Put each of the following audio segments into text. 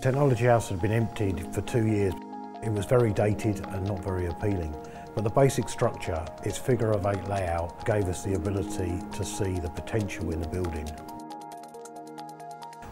Technology House had been emptied for two years. It was very dated and not very appealing. But the basic structure, its figure of eight layout, gave us the ability to see the potential in the building.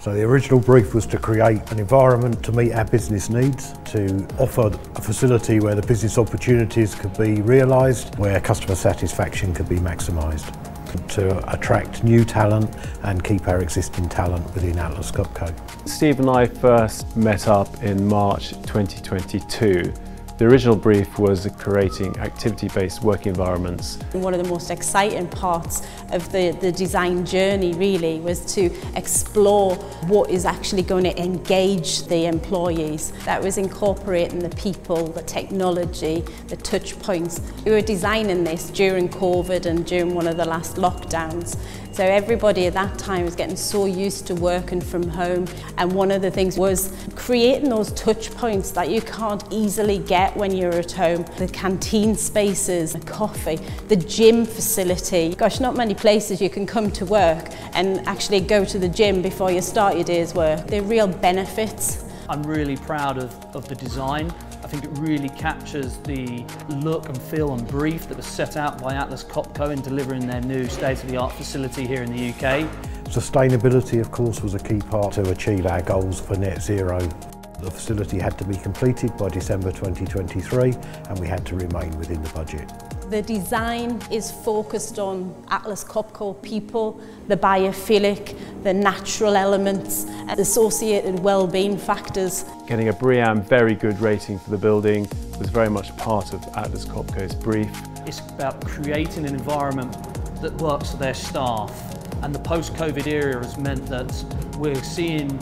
So the original brief was to create an environment to meet our business needs, to offer a facility where the business opportunities could be realised, where customer satisfaction could be maximised, to attract new talent and keep our existing talent within Atlas Copco. Steve and I first met up in March 2022 the original brief was creating activity-based work environments. One of the most exciting parts of the, the design journey really was to explore what is actually going to engage the employees. That was incorporating the people, the technology, the touch points. We were designing this during COVID and during one of the last lockdowns. So everybody at that time was getting so used to working from home and one of the things was creating those touch points that you can't easily get when you're at home. The canteen spaces, the coffee, the gym facility. Gosh, not many places you can come to work and actually go to the gym before you start your day's work. They're real benefits. I'm really proud of, of the design. I think it really captures the look and feel and brief that was set out by Atlas Copco in delivering their new state-of-the-art facility here in the UK. Sustainability, of course, was a key part to achieve our goals for net zero. The facility had to be completed by December 2023 and we had to remain within the budget. The design is focused on Atlas Copco people, the biophilic, the natural elements, and associated well-being factors. Getting a BREEAM very good rating for the building was very much part of Atlas Copco's brief. It's about creating an environment that works for their staff and the post-COVID era has meant that we're seeing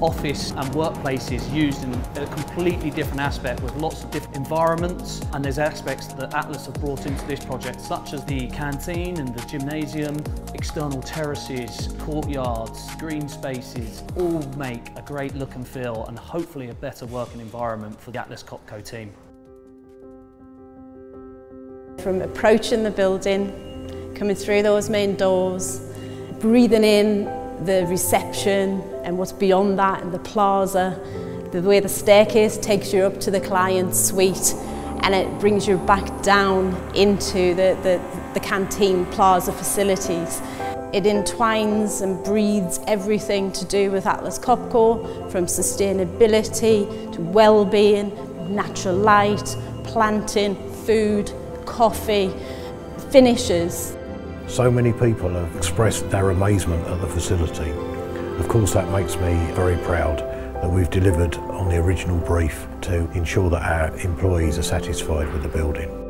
office and workplaces used in a completely different aspect with lots of different environments and there's aspects that Atlas have brought into this project such as the canteen and the gymnasium, external terraces, courtyards, green spaces all make a great look and feel and hopefully a better working environment for the Atlas Copco team. From approaching the building, coming through those main doors, breathing in the reception and what's beyond that in the plaza, the way the staircase takes you up to the client's suite and it brings you back down into the, the, the canteen plaza facilities. It entwines and breathes everything to do with Atlas Copco, from sustainability to well-being, natural light, planting, food, coffee, finishes. So many people have expressed their amazement at the facility. Of course that makes me very proud that we've delivered on the original brief to ensure that our employees are satisfied with the building.